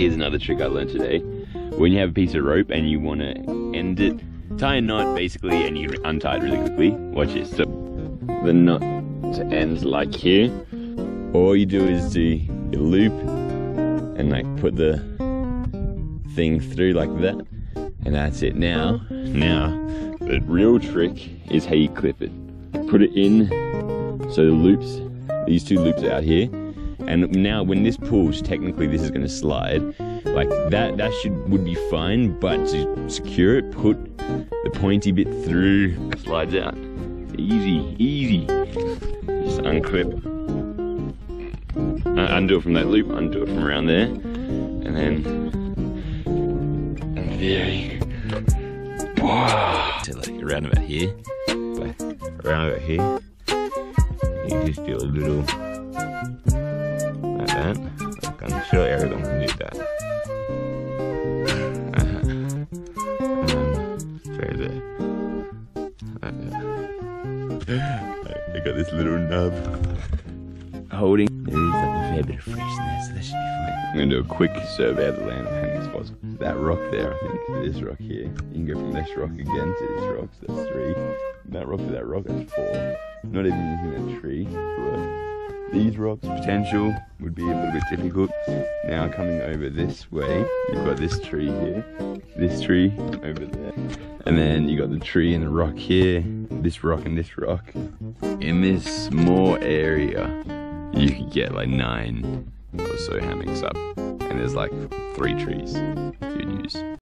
here's another trick I learned today. When you have a piece of rope and you want to end it, tie a knot basically and you untie it really quickly. Watch this. So the knot ends like here. All you do is do your loop and like put the thing through like that. And that's it. Now, now, the real trick is how you clip it. Put it in so the loops, these two loops out here. And now when this pulls, technically this is gonna slide. Like that, that should would be fine, but to secure it, put the pointy bit through, slides out. Easy, easy. Just unclip. Uh, undo it from that loop, undo it from around there, and then and very. To like around about here, around about here. You just do a little that. Like I'm sure everyone can do that. Uh-huh. And then further. Like. I got this little nub holding. There is like a fair bit of freshness, that should be fine. I'm gonna do a quick survey of the land of hanging spots. That rock there, I think, to this rock here. You can go from this rock again to this rock, so that's three. That rock to that rock, that's four. Not even using that tree. These rocks, potential, would be a little bit difficult. Now coming over this way, you've got this tree here, this tree over there. And then you got the tree and the rock here, this rock and this rock. In this small area, you could get like nine or so hammocks up. And there's like three trees you'd use.